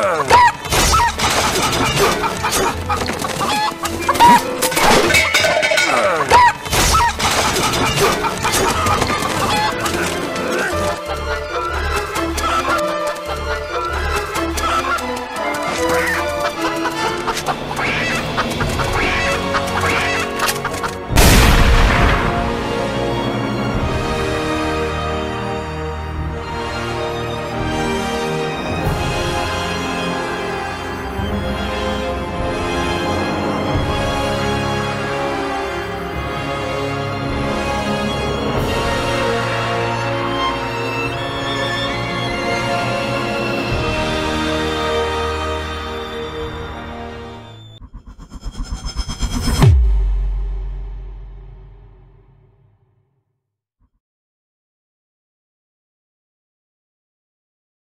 Whoa!